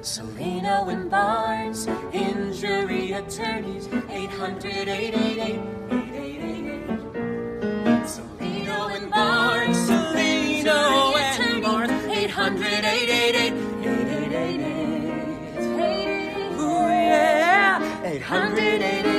Cellino and Barnes, injury attorneys, 800 888 Cellino and Barnes, Cellino and Barnes, 800 888 8888 Ooh, yeah, 800 888